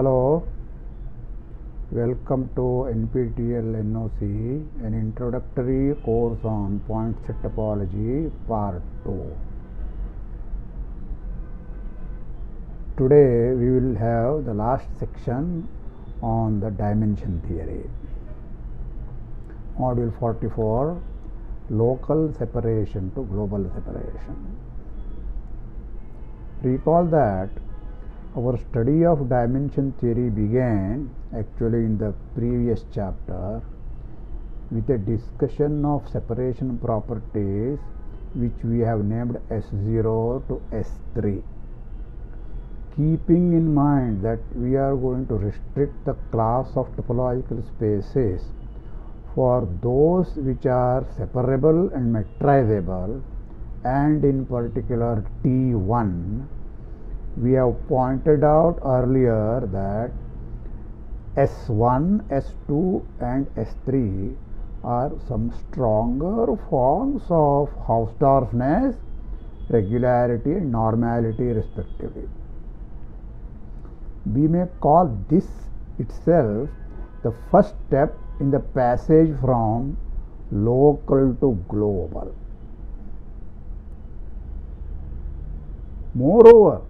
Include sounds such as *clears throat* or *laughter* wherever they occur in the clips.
Hello, welcome to NPTEL NOC, an introductory course on point set topology, part 2. Today we will have the last section on the dimension theory. Module 44 Local separation to global separation. Recall that our study of dimension theory began actually in the previous chapter with a discussion of separation properties which we have named S0 to S3 keeping in mind that we are going to restrict the class of topological spaces for those which are separable and metrizable and in particular T1 we have pointed out earlier that S1, S2 and S3 are some stronger forms of Hausdorffness, regularity and normality respectively. We may call this itself the first step in the passage from local to global. Moreover,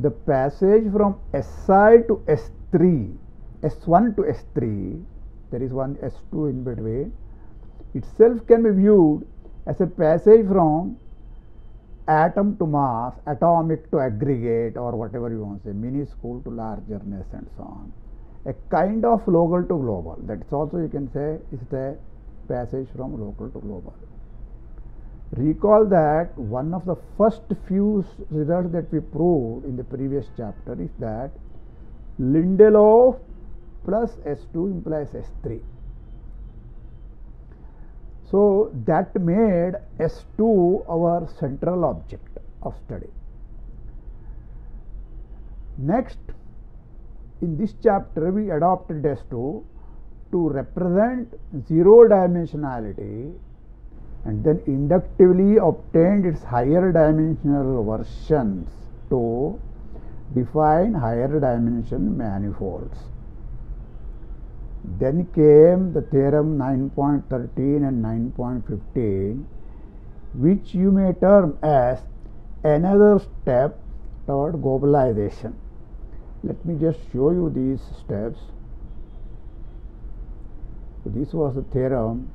the passage from Si to S3, S1 to S3, there is one S2 in between, itself can be viewed as a passage from atom to mass, atomic to aggregate, or whatever you want to say, minuscule to largerness, and so on. A kind of local to global. That's also you can say is the passage from local to global. Recall that one of the first few results that we proved in the previous chapter is that Lindelof plus S2 implies S3. So that made S2 our central object of study. Next, in this chapter, we adopted S2 to represent zero dimensionality and then inductively obtained its higher dimensional versions to define higher dimension manifolds. Then came the theorem 9.13 and 9.15 which you may term as another step toward globalization. Let me just show you these steps. This was the theorem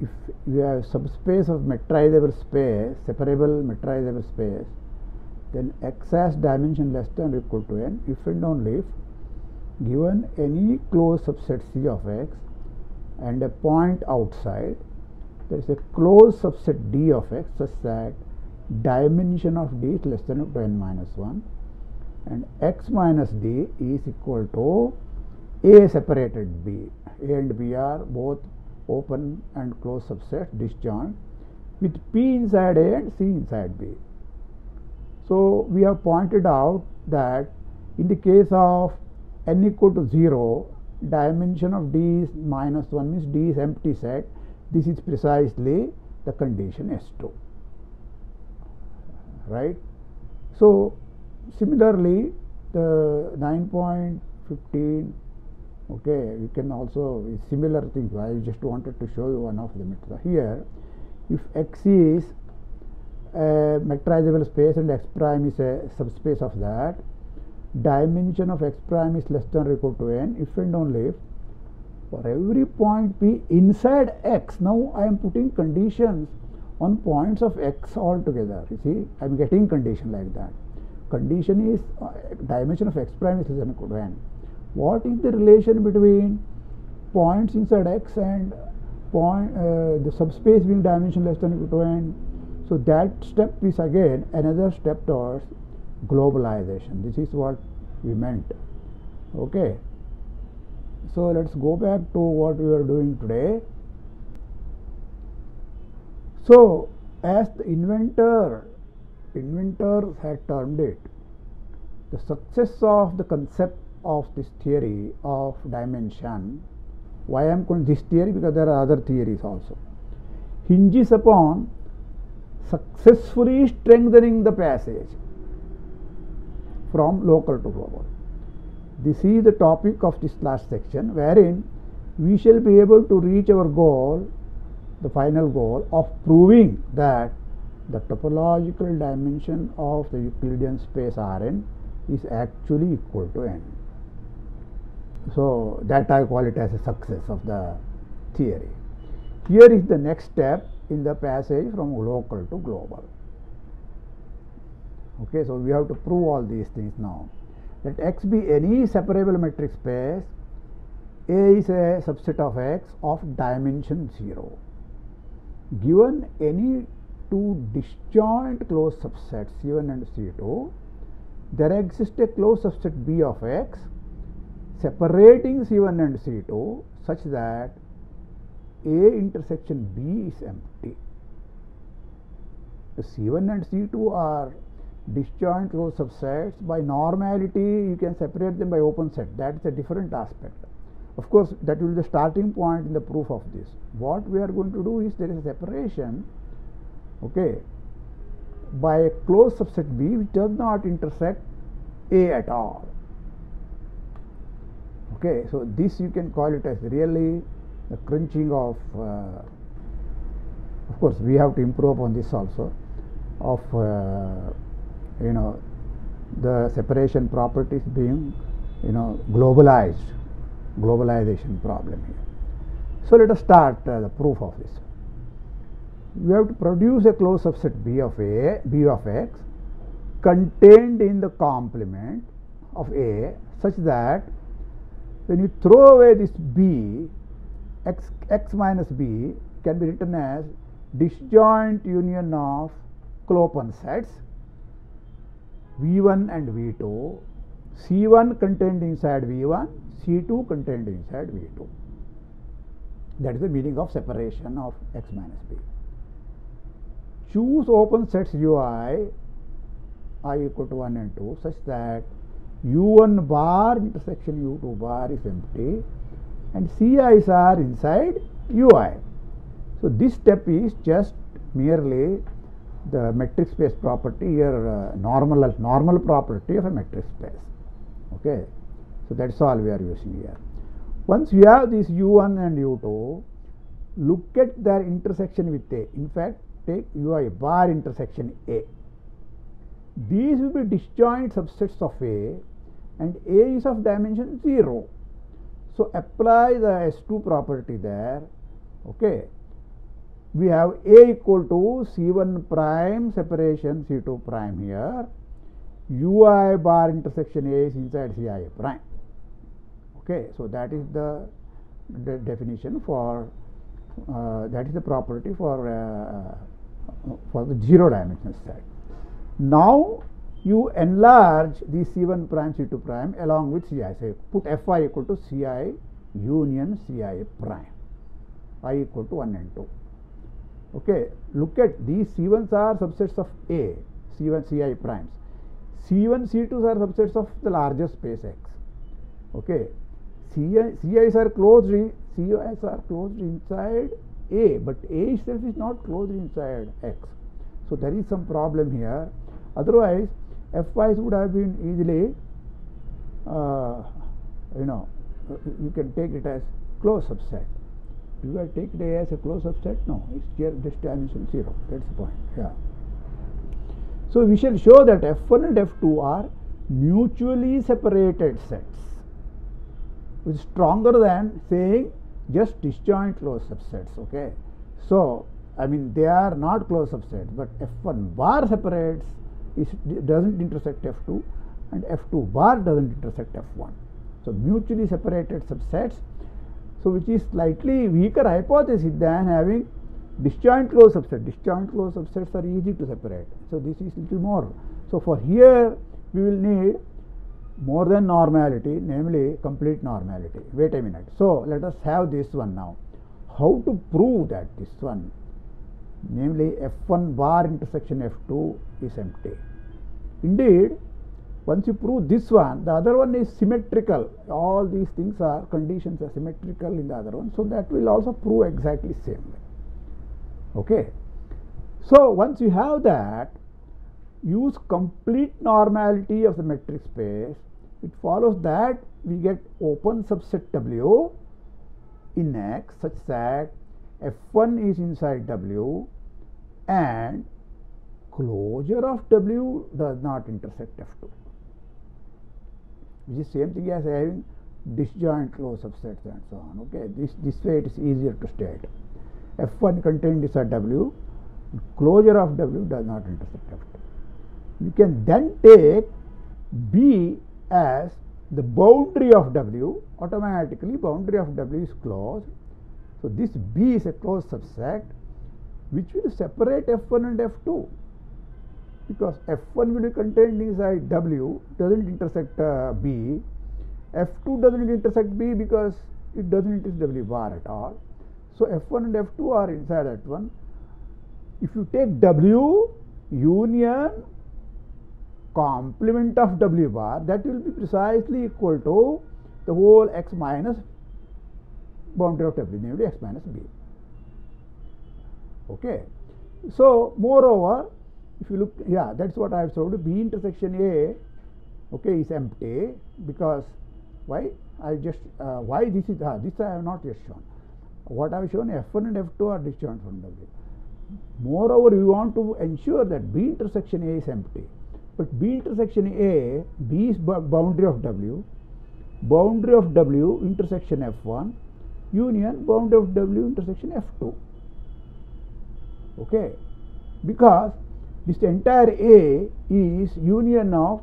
if you have subspace of metrizable space, separable metrizable space, then x has dimension less than or equal to n if and only if given any closed subset C of x and a point outside, there is a closed subset D of x such that dimension of D is less than or equal to n minus 1 and x minus D is equal to A separated B. A and B are both open and closed subset disjoint with P inside A and C inside B. So, we have pointed out that in the case of n equal to 0, dimension of D is minus 1 means D is empty set. This is precisely the condition S2. Right. So, similarly, the 9.15 okay you can also similar thing. I just wanted to show you one of them here if x is a metrizable space and x prime is a subspace of that dimension of x prime is less than or equal to n if and only if for every point p inside x now i am putting conditions on points of x altogether. You see i am getting condition like that. Condition is uh, dimension of x prime is less than or equal to n what is the relation between points inside x and point uh, the subspace being dimension less than equal to n? So that step is again another step towards globalization. This is what we meant. Okay. So let's go back to what we are doing today. So as the inventor inventors had termed it the success of the concept of this theory of dimension why I am calling this theory because there are other theories also hinges upon successfully strengthening the passage from local to global. This is the topic of this last section wherein we shall be able to reach our goal, the final goal of proving that the topological dimension of the Euclidean space Rn is actually equal to n. So, that I call it as a success of the theory. Here is the next step in the passage from local to global. Okay, so we have to prove all these things now. Let X be any separable metric space, A is a subset of X of dimension 0. Given any two disjoint closed subsets C1 and C2, there exists a closed subset B of X separating C1 and C2 such that A intersection B is empty. The C1 and C2 are disjoint closed subsets. By normality, you can separate them by open set. That is a different aspect. Of course, that will be the starting point in the proof of this. What we are going to do is there is a separation okay, by a closed subset B which does not intersect A at all. Okay, so this you can call it as really the crunching of, uh, of course, we have to improve on this also, of uh, you know the separation properties being you know globalized, globalization problem here. So let us start uh, the proof of this. We have to produce a closed subset B of A, B of x contained in the complement of A such that when you throw away this b, x, x minus b can be written as disjoint union of clopen sets V1 and V2, C1 contained inside V1, C2 contained inside V2. That is the meaning of separation of x minus b. Choose open sets ui i equal to 1 and 2 such that u1 bar intersection u2 bar is empty and ci's are inside ui. So, this step is just merely the metric space property here uh, normal normal property of a metric space. Okay. So, that is all we are using here. Once you have this u1 and u2, look at their intersection with A. In fact, take ui bar intersection A. These will be disjoint subsets of A and A is of dimension 0. So, apply the S2 property there. Okay. We have A equal to C1 prime separation C2 prime here. UI bar intersection A is inside CI prime. Okay. So, that is the, the definition for uh, that is the property for uh, for the zero dimension set. Now, you enlarge the C1 prime C2 prime along with Ci. So, put Fi equal to Ci union Ci prime i equal to 1 and 2. Okay, look at these C1s are subsets of A, C1 Ci primes. C1 C2s are subsets of the larger space X. Okay, Ci, Ci's are closed, Ci's are closed inside A, but A itself is not closed inside X. So, there is some problem here. Otherwise, Fy's would have been easily, uh, you know, you can take it as closed subset. Do you take it as a closed subset? No, it's here just dimension 0. That's the point. Yeah. So, we shall show that F1 and F2 are mutually separated sets, which is stronger than saying just disjoint closed subsets. Okay. So, I mean they are not closed subsets, but F1 bar separates is doesn't intersect F2 and F2 bar doesn't intersect F1. So, mutually separated subsets. So, which is slightly weaker hypothesis than having disjoint closed subset. Disjoint closed subsets are easy to separate. So, this is little more. So, for here we will need more than normality namely complete normality. Wait a minute. So, let us have this one now. How to prove that this one namely F1 bar intersection F2 is empty. Indeed, once you prove this one, the other one is symmetrical. All these things are conditions are symmetrical in the other one. So, that will also prove exactly same way. Okay. So, once you have that, use complete normality of the metric space, it follows that we get open subset W in X such that F1 is inside W and closure of W does not intersect F2 which is same thing as having disjoint closed subsets and so on okay? This this way it is easier to state. F1 contained inside W closure of W does not intersect F2 you can then take B as the boundary of W automatically boundary of W is closed. So this B is a closed subset which will separate F1 and F2 because F1 will be contained inside W doesn't intersect uh, B. F2 doesn't intersect B because it doesn't intersect W bar at all. So F1 and F2 are inside F1 if you take W union complement of W bar that will be precisely equal to the whole X minus boundary of W namely X minus B okay. So moreover if you look yeah that's what I have showed B intersection A okay is empty because why? I just uh, why this is uh, this I have not yet shown. What I have shown F1 and F2 are disjoint from W moreover we want to ensure that B intersection A is empty. But B intersection A B is boundary of W. Boundary of W intersection F1 union boundary of W intersection F2 okay because this entire A is union of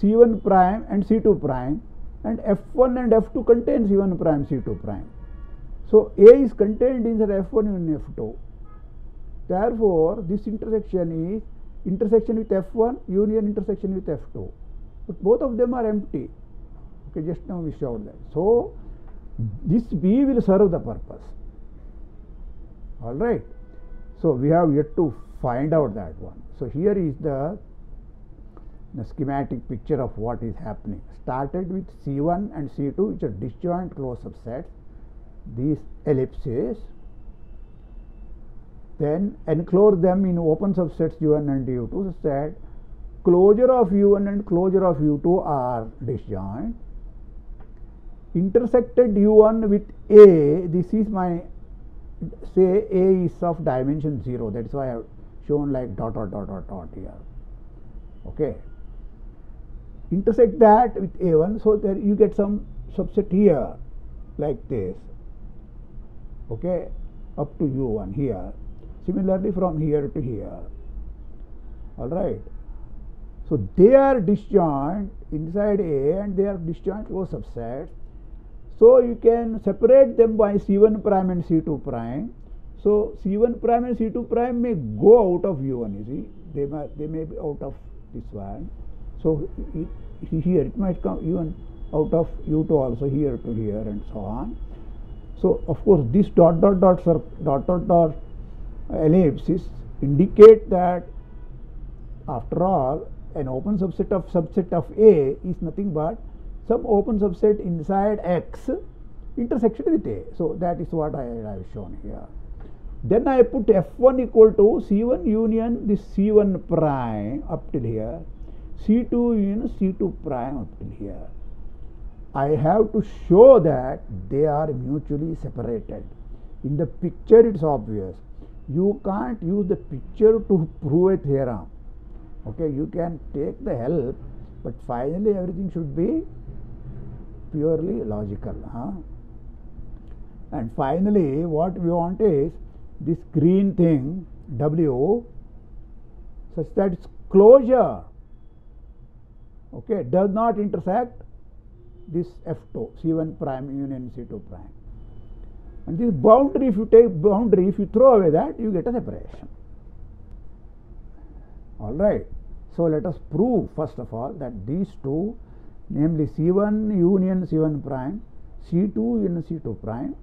C1 prime and C2 prime and F1 and F2 contain C1 prime C2 prime. So A is contained inside F1 union F2. Therefore, this intersection is intersection with F1 union intersection with F2. But both of them are empty. Okay, just now we showed that. So this B will serve the purpose. All right. So we have yet to find out that one. So here is the, the schematic picture of what is happening. Started with C1 and C2 which are disjoint closed subsets. These ellipses. Then enclose them in open subsets U1 and U2 such that closure of U1 and closure of U2 are disjoint. Intersected U1 with A, this is my say A is of dimension 0 that is why I have shown like dot dot dot dot dot here. Okay. Intersect that with A1 so that you get some subset here like this. Okay. Up to U1 here. Similarly from here to here. All right so they are disjoint inside A and they are disjoint closed subsets so you can separate them by C1 prime and C2 prime. So C1 prime and C2 prime may go out of U1, you see, they may, they may be out of this one. So it, here it might come even out of U2 also here to here and so on. So of course this dot dot dot dot dot dot ellipses indicate that after all an open subset of subset of A is nothing but some open subset inside X intersected with A. So that is what I, I have shown here. Then I put F1 equal to C1 union this C1 prime up till here, C2 union C2 prime up till here. I have to show that they are mutually separated. In the picture it's obvious. You can't use the picture to prove a theorem. Okay, you can take the help, but finally everything should be purely logical. Huh? And finally, what we want is this green thing W such that its closure okay, does not intersect this F2 C1 prime union C2 prime. And this boundary, if you take boundary, if you throw away that, you get a separation. All right. So let us prove first of all that these two namely C1 union C1 prime, C2 union C2 prime,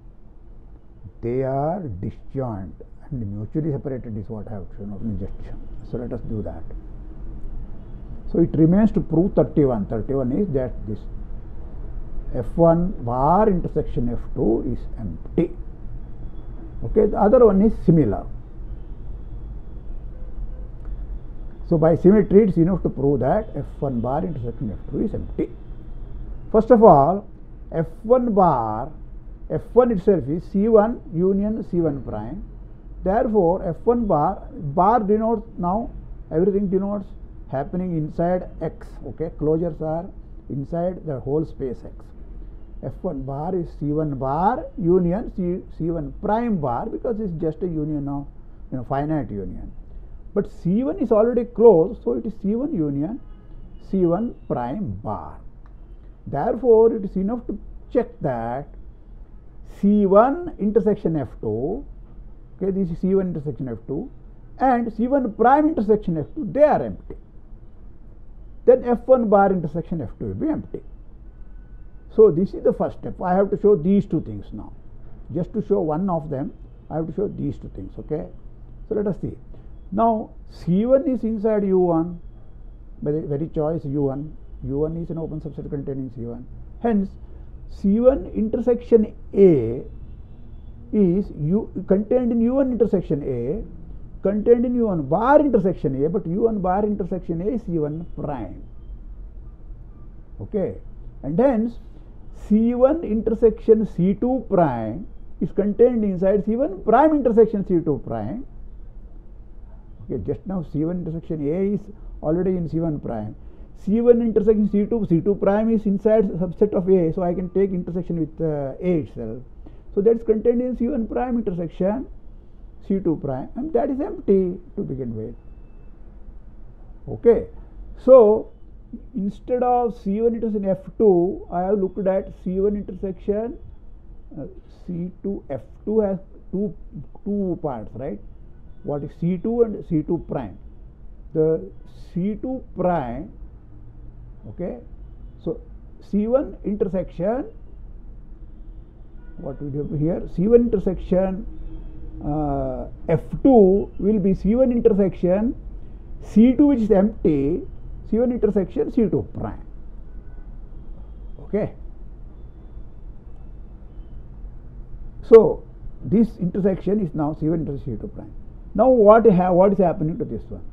they are disjoint and mutually separated is what I have shown of shown. So let us do that. So it remains to prove 31. 31 is that this F1 bar intersection F2 is empty. Okay, the other one is similar. So by symmetry, it's enough to prove that F1 bar intersection F2 is empty. First of all, F1 bar, F1 itself is C1 union C1 prime. Therefore, F1 bar, bar denotes now everything denotes happening inside X. Okay, closures are inside the whole space X. F1 bar is C1 bar union C, C1 prime bar because it's just a union of you know finite union. But C1 is already closed, so it is C1 union C1 prime bar. Therefore, it is enough to check that C1 intersection F2, okay, this is C1 intersection F2, and C1 prime intersection F2, they are empty. Then F1 bar intersection F2 will be empty. So, this is the first step. I have to show these two things now. Just to show one of them, I have to show these two things, okay. So, let us see. Now, C1 is inside U1 by the very choice U1. U1 is an open subset containing C1. Hence, C1 intersection A is U, contained in U1 intersection A, contained in U1 bar intersection A, but U1 bar intersection A is C1 prime. Okay, and hence C1 intersection C2 prime is contained inside C1 prime intersection C2 prime. Okay, just now C1 intersection A is already in C1 prime. C1 intersection C2, C2 prime is inside subset of A, so I can take intersection with uh, A itself. So that is contained in C1 prime intersection C2 prime and that is empty to begin with. Okay, so instead of C1 intersection F2, I have looked at C1 intersection uh, C2 F2 has two two parts, right? What is C2 and C2 prime? The C2 prime okay? So c1 intersection what we have here? C1 intersection uh, f2 will be c1 intersection. C2 which is empty c1 intersection c2 prime. Okay? So this intersection is now c1 intersection c2 prime now what what is happening to this one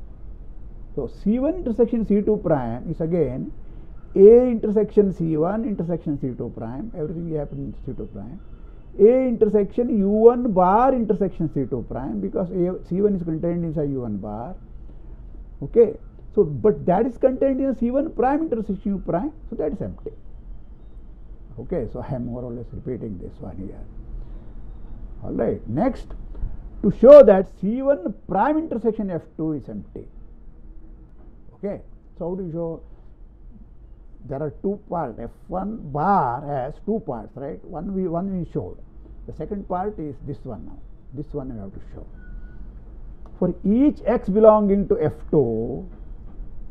so C1 intersection C2 prime is again A intersection C1 intersection C2 prime, everything happens in C2 prime. A intersection U1 bar intersection C2 prime because A, C1 is contained inside U1 bar. Okay. So, but that is contained in C1 prime intersection U prime, so that is empty. Okay. So, I am more or less repeating this one here. Alright. Next, to show that C1 prime intersection F2 is empty. Okay. So, how do you show? There are two parts. F1 bar has two parts, right? One we one we showed. The second part is this one now. This one we have to show. For each x belonging to F2,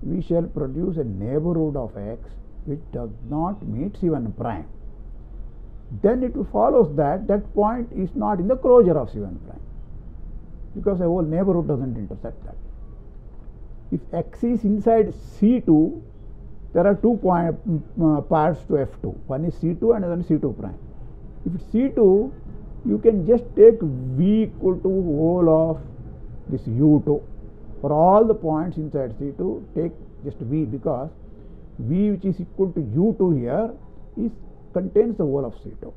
we shall produce a neighborhood of x which does not meet C1 prime. Then it follows that that point is not in the closure of C1 prime because the whole neighborhood doesn't intersect that. If x is inside C2, there are two point, uh, parts to F2. One is C2 and another is C2 prime. If it's C2, you can just take V equal to whole of this U2. For all the points inside C2, take just V because V which is equal to U2 here is contains the whole of C2.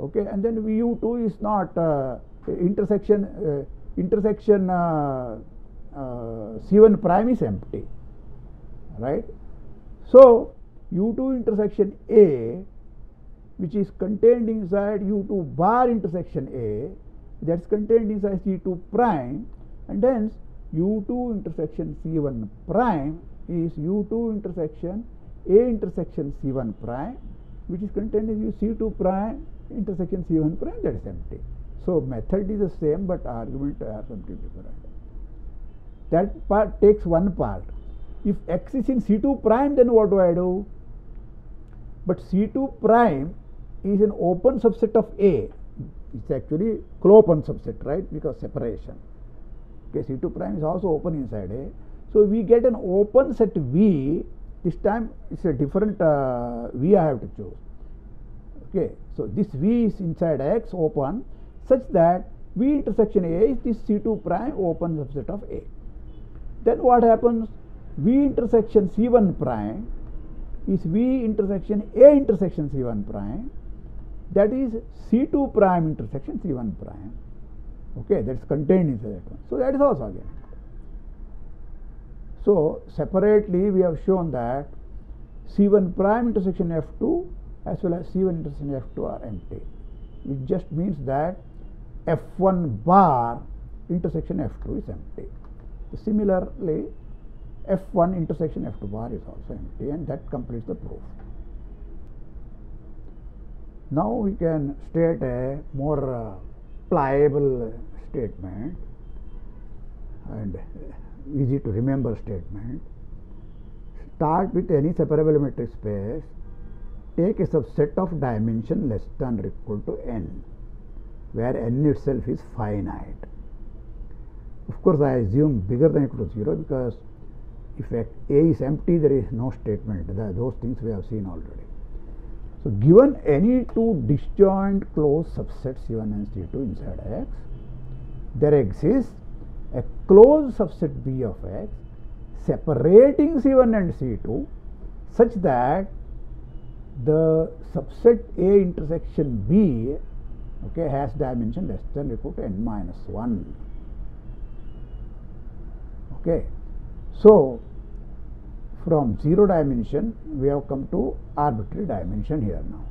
Okay, and then U2 is not uh, intersection uh, intersection uh, uh, C1 prime is empty, right? So, U2 intersection A, which is contained inside U2 bar intersection A, that is contained inside C2 prime, and hence U2 intersection C1 prime is U2 intersection A intersection C1 prime, which is contained in C2 prime intersection C1 prime, that is empty. So, method is the same, but argument are something different that part takes one part. If x is in C2 prime, then what do I do? But C2 prime is an open subset of A. It's actually clopen subset, right? Because separation. Okay, C2 prime is also open inside A. So we get an open set V. This time it's a different uh, V I have to choose. Okay, so this V is inside X open such that V intersection A is this C2 prime open subset of A. then what happens? V intersection C1 prime is V intersection A intersection C1 prime that is C2 prime intersection C1 prime. Okay, that's contained inside that one. So that is also again. So separately we have shown that C1 prime intersection F2 as well as C1 intersection F2 are empty. It just means that F1 bar intersection F2 is empty. Similarly, F1 intersection F2 bar is also empty and that completes the proof. Now we can state a more uh, pliable statement and easy to remember statement. Start with any separable metric space. Take a subset of dimension less than or equal to n, where n itself is finite. Of course, I assume bigger than equal to 0 because if A is empty, there is no statement. Those things we have seen already. So, given any two disjoint closed subsets C1 and C2 inside X, there exists a closed subset B of X separating C1 and C2 such that the subset A intersection B okay, has dimension less than equal to n minus 1. Okay. So, from 0 dimension we have come to arbitrary dimension here now.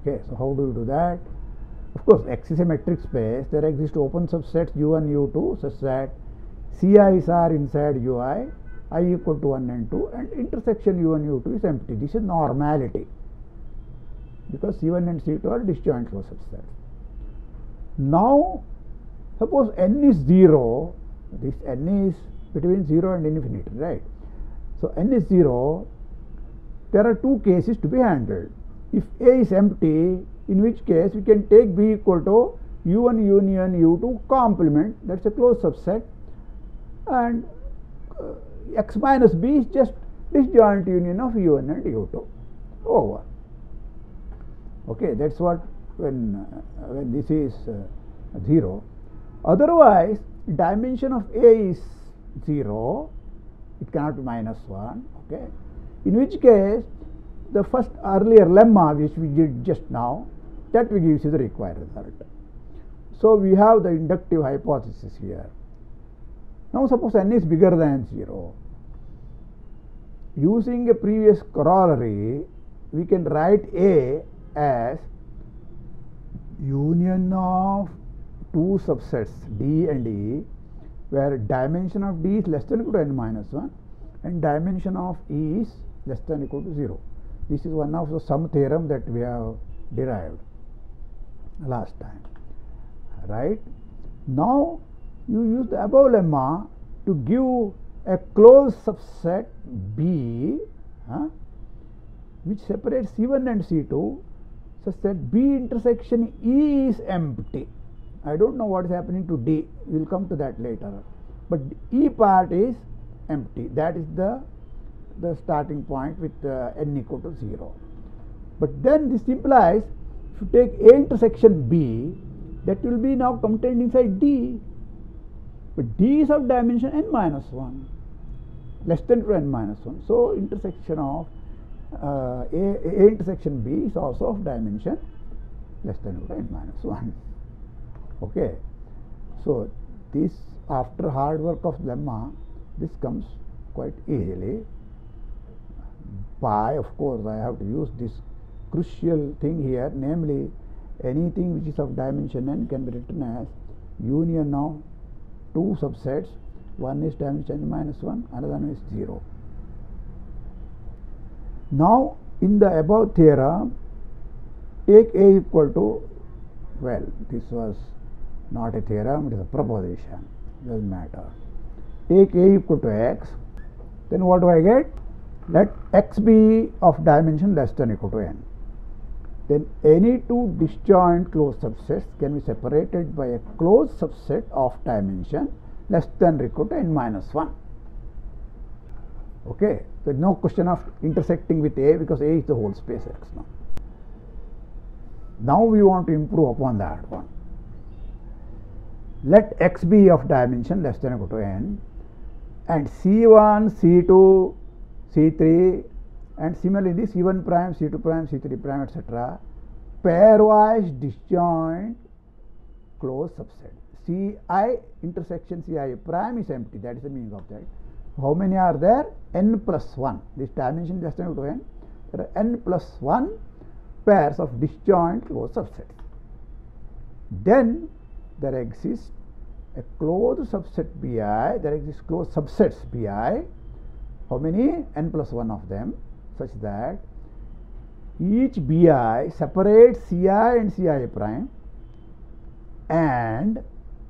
Okay. So, how do you do that? Of course, X is a metric space. There exist open subsets U1, U2 such that CIs are inside UI, i equal to 1 and 2 and intersection U1, U2 is empty. This is normality because C1 and C2 are disjoint closed subsets. Now, suppose n is 0, this n is between 0 and infinity, right? So, n is 0, there are two cases to be handled. If A is empty, in which case we can take B equal to U1 union U2 complement, that is a closed subset and uh, X minus B is just disjoint union of U1 and U2 over. Okay, that is what when, uh, when this is uh, 0. Otherwise, dimension of A is 0, it cannot be minus 1, okay. In which case, the first earlier lemma which we did just now, that will give you the required result. So, we have the inductive hypothesis here. Now, suppose n is bigger than 0. Using a previous corollary, we can write A as union of two subsets D and E where dimension of D is less than equal to n minus 1 and dimension of E is less than equal to 0. This is one of the sum theorem that we have derived last time right. Now, you use the above lemma to give a closed subset B huh, which separates C1 and C2 such that B intersection E is empty. I do not know what is happening to D, we will come to that later, but E part is empty that is the, the starting point with uh, n equal to 0. But then this implies if you take A intersection B that will be now contained inside D, but D is of dimension n minus 1 less than to n minus 1. So, intersection of uh, A, A intersection B is also of dimension less than to n minus 1. Okay. So, this after hard work of lemma this comes quite easily by of course I have to use this crucial thing here namely anything which is of dimension n can be written as union of two subsets one is dimension minus 1 another one is 0 now in the above theorem take a equal to well this was not a theorem it is a proposition doesn't matter take a equal to x then what do I get let x be of dimension less than equal to n then any two disjoint closed subsets can be separated by a closed subset of dimension less than equal to n minus 1. Okay. Is no question of intersecting with A because A is the whole space X now. Now we want to improve upon that one. let x be of dimension less than or equal to n and c1 c2 c3 and similarly this c1 prime c2 prime c3 prime etc pairwise disjoint closed subset ci intersection ci prime is empty that is the meaning of that how many are there? N plus 1 this dimension or equal n there are n plus 1 pairs of disjoint closed subsets then there exists a closed subset bi there exists closed subsets bi how many? N plus 1 of them such that each bi separates ci and ci prime and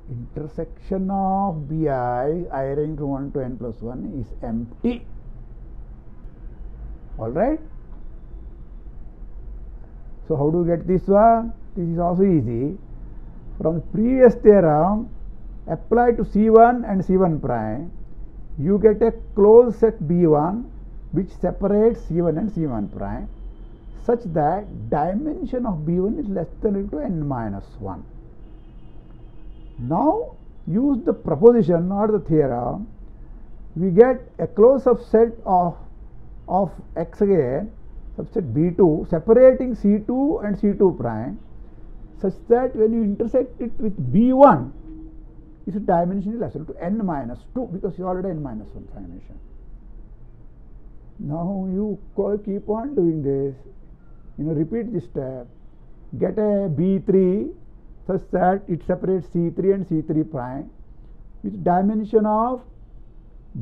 intersection of bi i range from 1 to n plus 1 is empty. All right? So how do you get this one? This is also easy. From previous theorem apply to C1 and C1 prime, you get a closed set B1 which separates C1 and C1 prime such that dimension of B1 is less than or equal to n minus 1. Now use the proposition or the theorem, we get a closed subset of, of X again, subset B2 separating C2 and C2 prime such that when you intersect it with B1, its dimension is less to n minus 2 because you already n minus 1 dimension. Now you keep on doing this, you know, repeat this step, get a B3 such that it separates C3 and C3 prime with dimension of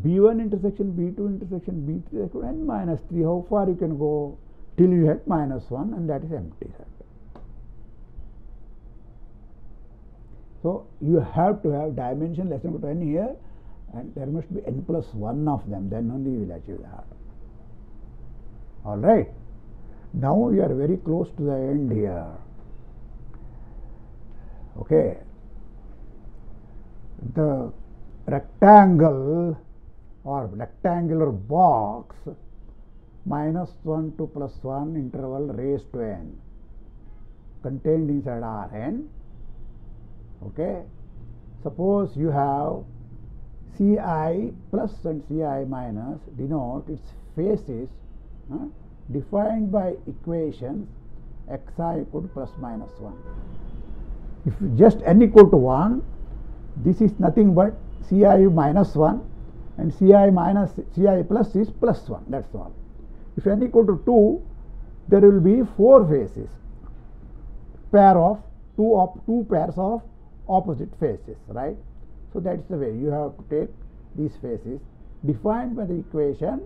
B1 intersection B2 intersection B3 equal n minus 3. How far you can go till you hit minus 1 and that is empty set. So you have to have dimension less than equal to n here and there must be n plus 1 of them then only you will achieve that. Alright. Now we are very close to the end here. Okay. The rectangle or rectangular box minus 1 to plus 1 interval raised to n contained inside Rn. Okay. Suppose you have ci plus and ci minus denote its faces defined by equations xi equal to plus minus 1 if just n equal to 1 this is nothing but ci minus 1 and ci minus ci plus is plus 1 that's all if n equal to 2 there will be four faces pair of two of two pairs of opposite faces, right? So that's the way you have to take these faces defined by the equation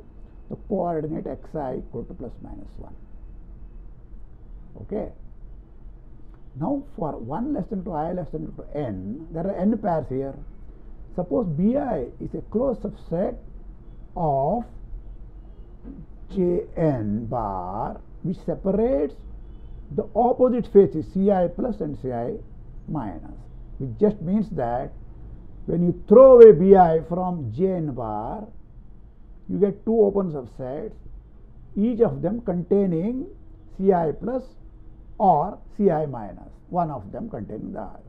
the coordinate xi equal to plus minus 1. Okay. Now for 1 less than to i less than to n, there are n pairs here. Suppose bi is a closed subset of jn bar which separates the opposite faces ci plus and ci minus which just means that when you throw away bi from Jn bar, you get two open subsets, each of them containing Ci plus or Ci minus, one of them containing the other,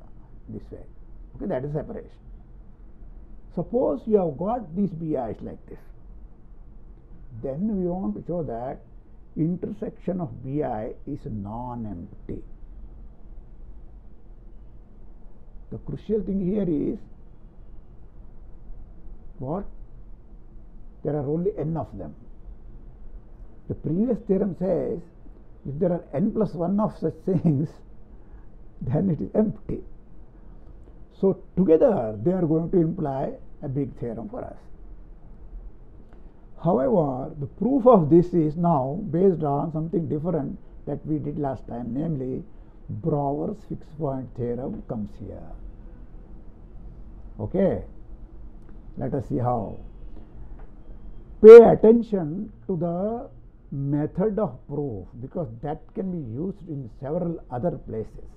this way. Okay, that is separation. Suppose you have got these bi's like this, then we want to show that intersection of bi is non-empty. The crucial thing here is what? There are only n of them. The previous theorem says if there are n plus 1 of such things, *laughs* then it is empty. So together they are going to imply a big theorem for us. However, the proof of this is now based on something different that we did last time, namely Brouwer's fixed point theorem comes here. Okay, let us see how. Pay attention to the method of proof because that can be used in several other places.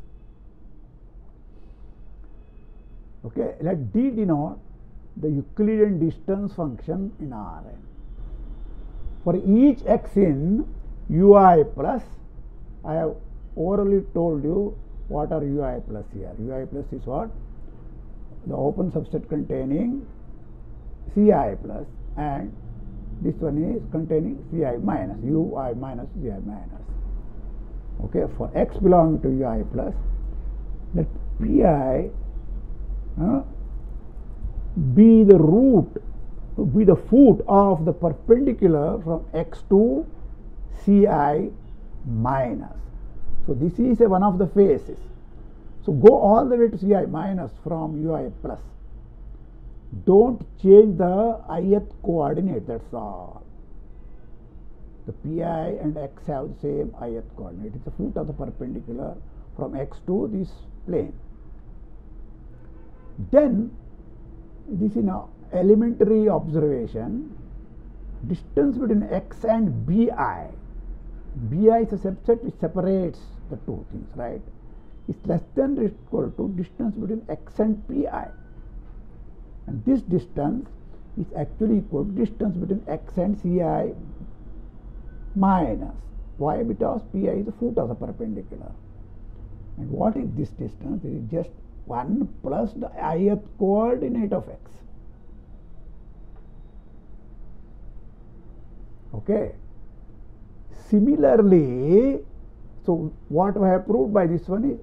Okay, let D denote the Euclidean distance function in Rn. For each x in ui plus, I have orally told you what are ui plus here. ui plus is what? the open subset containing Ci plus and this one is containing Ci minus, Ui minus Ci minus. Okay, for x belonging to Ui plus, let Pi uh, be the root, be the foot of the perpendicular from x to Ci minus. So this is a, one of the faces. So go all the way to Ci minus from Ui plus. Don't change the ith coordinate, that's all. The pi and x have the same ith coordinate. It's the foot of the perpendicular from x to this plane. Then, this is an elementary observation. Distance between x and bi. bi is a subset which separates the two things, right? It's less than or equal to distance between x and pi. And this distance is actually equal to distance between x and ci minus. Why? Because pi is the foot of the perpendicular. And what is this distance? It is just 1 plus the ith coordinate of x. Okay. Similarly, so what I have proved by this one is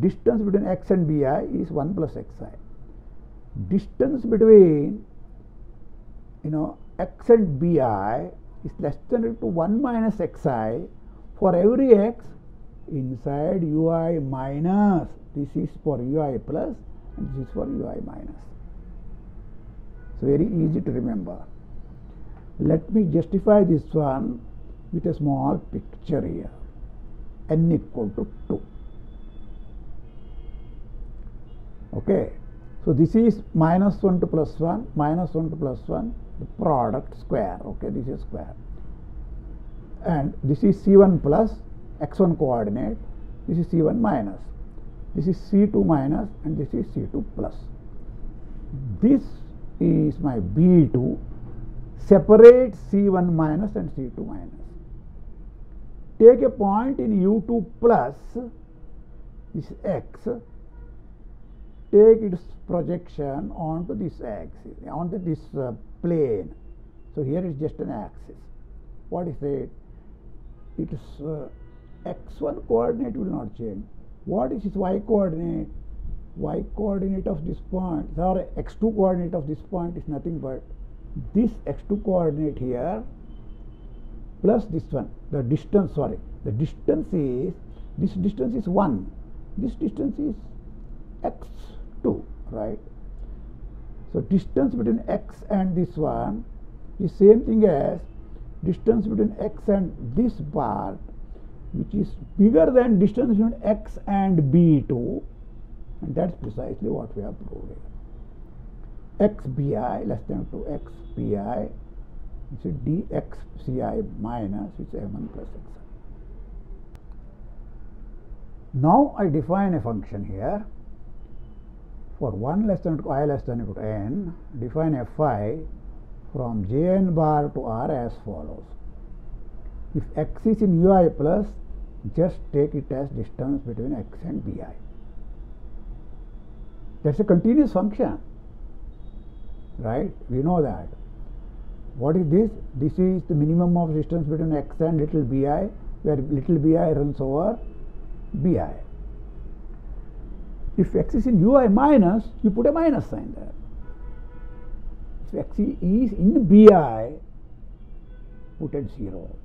distance between x and bi is 1 plus xi. Distance between you know x and bi is less than or equal to 1 minus xi for every x inside ui minus this is for ui plus and this is for ui minus. It's very easy to remember. Let me justify this one with a small picture here n equal to 2. Okay. So this is minus 1 to plus 1, minus 1 to plus 1, the product square. Okay, this is square. And this is C1 plus x1 coordinate, this is C1 minus, this is C2 minus, and this is C2 plus. This is my B2, separate C1 minus and C2 minus. Take a point in U2 plus, this is x, take its projection onto this axis, onto this uh, plane. So here is just an axis. What is it? It is uh, x1 coordinate will not change. What is its y coordinate? Y coordinate of this point, or x2 coordinate of this point is nothing but this x2 coordinate here plus this one. The distance, sorry, the distance is this distance is 1. This distance is x2 right? So distance between x and this one is same thing as distance between x and this part which is bigger than distance between x and b2 and that's precisely what we are proving xbi less than to xpi which is dxci minus which is m1 plus x now I define a function here for 1 less than i less than equal to n, define fi from jn bar to r as follows. If x is in ui plus, just take it as distance between x and bi. That's a continuous function, right? We know that. What is this? This is the minimum of distance between x and little bi, where little bi runs over bi. If x is in ui minus, you put a minus sign there. If x is in bi, put at 0.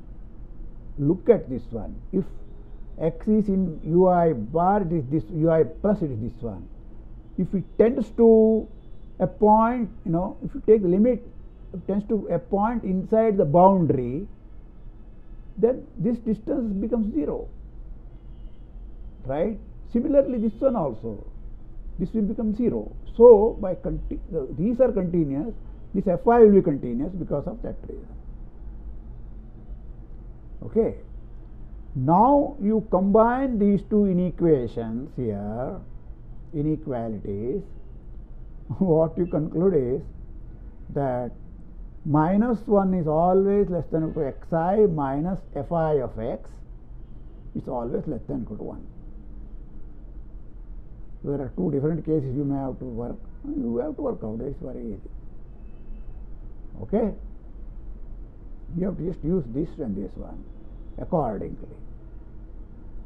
Look at this one. If x is in ui bar, it is this ui plus, it is this one. If it tends to a point, you know, if you take the limit, it tends to a point inside the boundary, then this distance becomes 0. Right? Similarly, this one also, this will become 0. So, by these are continuous, this Fi will be continuous because of that reason. Okay. Now, you combine these two inequations here, inequalities, *laughs* what you conclude is that minus 1 is always less than equal to xi minus fi of x is always less than or equal to 1 there are two different cases you may have to work You have to work out. It's very easy. Okay? You have to just use this and this one accordingly.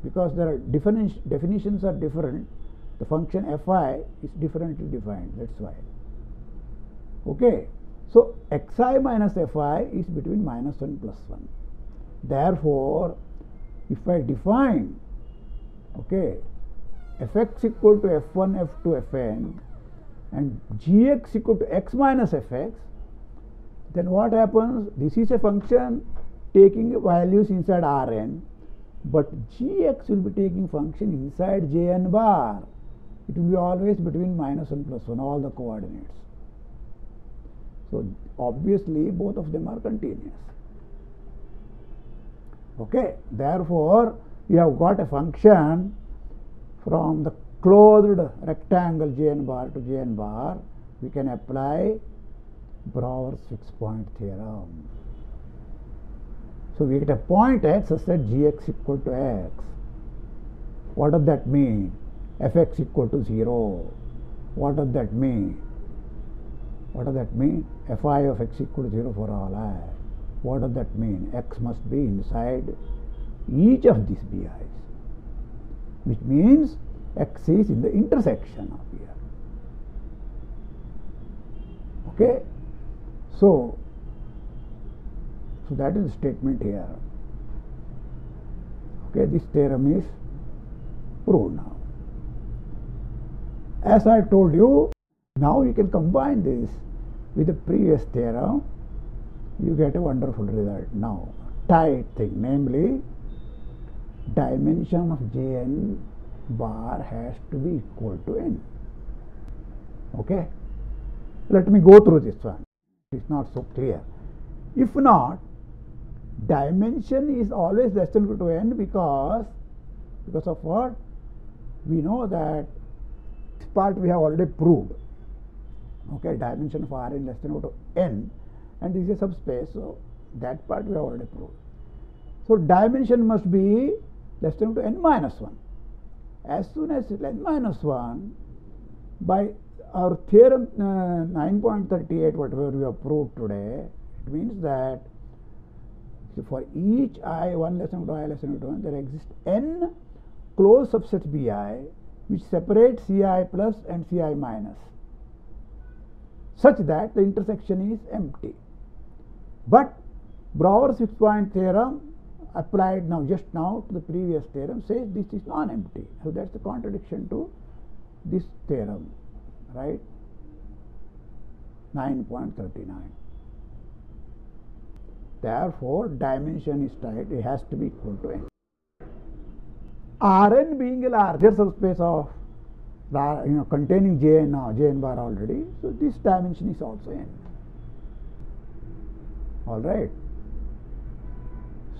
Because there are defini definitions are different, the function fi is differently defined. That's why. Okay? So xi minus fi is between minus 1 plus 1. Therefore, if I define okay fx equal to f1 f2 fn and gx equal to x minus fx then what happens? This is a function taking values inside rn but gx will be taking function inside jn bar. It will be always between minus 1 plus 1 all the coordinates. So obviously both of them are continuous. Okay therefore you have got a function from the closed rectangle Jn bar to Jn bar we can apply Brouwer's fixed point theorem. So we get a point x such that gx equal to x. What does that mean? Fx equal to 0 what does that mean? What does that mean? Fi of x equal to 0 for all i. What does that mean? X must be inside each of these bi's which means x is in the intersection of here. Okay? So so that is the statement here. Okay? This theorem is proved now. As i told you now you can combine this with the previous theorem. You get a wonderful result now. Tight thing namely dimension of Jn bar has to be equal to n. Okay? Let me go through this one. It's not so clear. If not, dimension is always less than equal to n because because of what? We know that this part we have already proved. Okay, dimension of R n less than equal to n and this is a subspace, so that part we have already proved. So dimension must be less than equal to n minus 1. As soon as n minus 1, by our theorem uh, 9.38, whatever we have proved today, it means that for each i 1 less than equal to i less than equal to 1, there exists n closed subsets bi which separate ci plus and ci minus such that the intersection is empty. But Brouwer's fixed point theorem applied now just now to the previous theorem says this is non-empty. So that's the contradiction to this theorem, right? 9.39. Therefore, dimension is tight, it has to be equal to n. Rn being a larger subspace of you know containing Jn now, Jn bar already, so this dimension is also n. All right.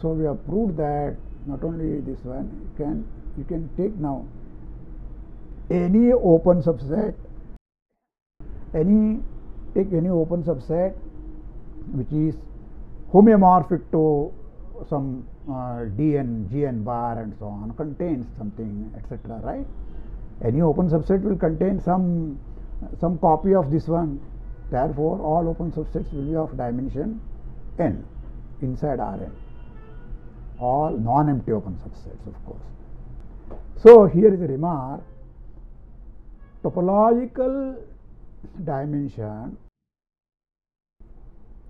So we have proved that not only this one, you can you can take now any open subset, any take any open subset which is homeomorphic to some uh, dn, gn bar and so on contains something etc. Right? Any open subset will contain some some copy of this one. Therefore, all open subsets will be of dimension n inside Rn all non-empty open subsets of course. So here is a remark topological dimension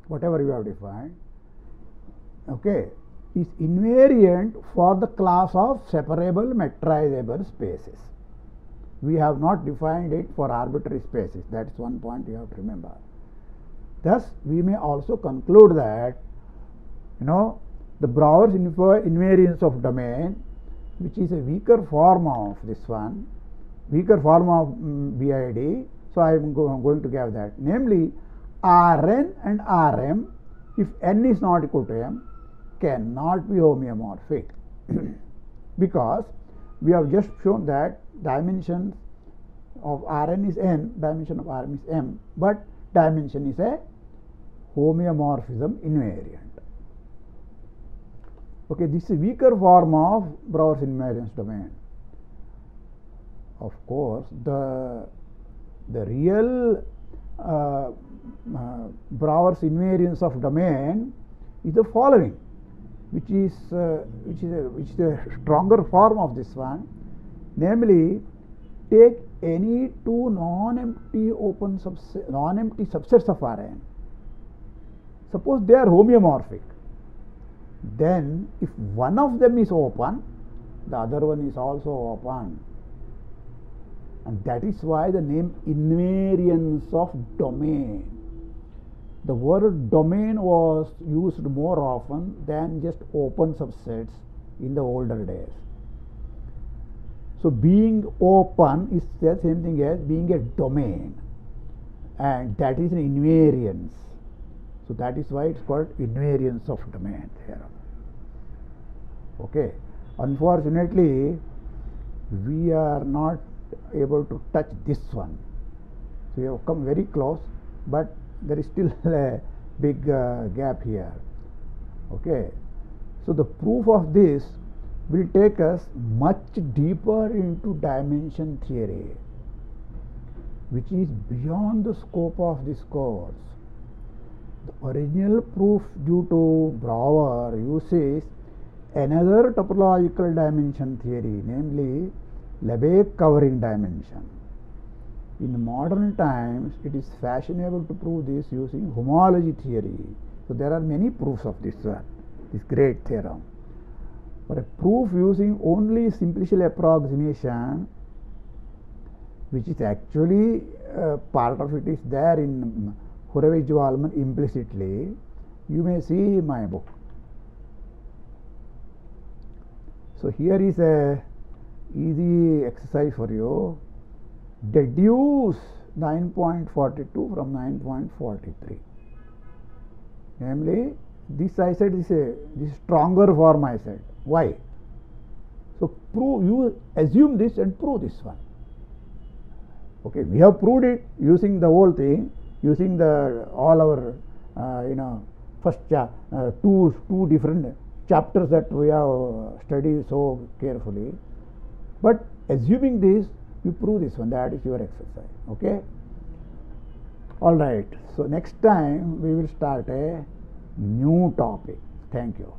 whatever you have defined okay is invariant for the class of separable metrizable spaces. We have not defined it for arbitrary spaces that is one point you have to remember. Thus we may also conclude that you know the Brouwer's invariance of domain which is a weaker form of this one weaker form of um, BID so I am go going to give that. Namely Rn and Rm if n is not equal to m cannot be homeomorphic. *clears throat* Because we have just shown that dimension of Rn is n dimension of Rm is m but dimension is a homeomorphism invariant Okay, this is weaker form of Brouwer's invariance domain. Of course, the the real uh, uh, Brouwer's invariance of domain is the following, which is uh, which is a, which is a stronger form of this one, namely, take any two non-empty open non-empty subsets of Rn. Suppose they are homeomorphic. Then, if one of them is open, the other one is also open. And that is why the name invariance of domain. The word domain was used more often than just open subsets in the older days. So being open is the same thing as being a domain. And that is an invariance so that is why it's called invariance of domain theorem okay unfortunately we are not able to touch this one. So, we have come very close, but there is still *laughs* a big uh, gap here. Okay. So, the proof of this will take us much deeper into dimension theory, which is beyond the scope of this course. The original proof due to Brouwer uses another topological dimension theory, namely Lebesgue covering dimension. In modern times, it is fashionable to prove this using homology theory. So, there are many proofs of this one, this great theorem. For a proof using only simplicial approximation, which is actually uh, part of it is there in Hurewicz-Wallman implicitly, you may see my book. So, here is a easy exercise for you. Deduce 9.42 from 9.43. Namely, this I said is a this stronger form I said. Why? So prove you assume this and prove this one. Okay, we have proved it using the whole thing, using the all our uh, you know first uh, two two different chapters that we have studied so carefully. But assuming this, you prove this one, that is your exercise. Okay? All right. So, next time we will start a new topic. Thank you.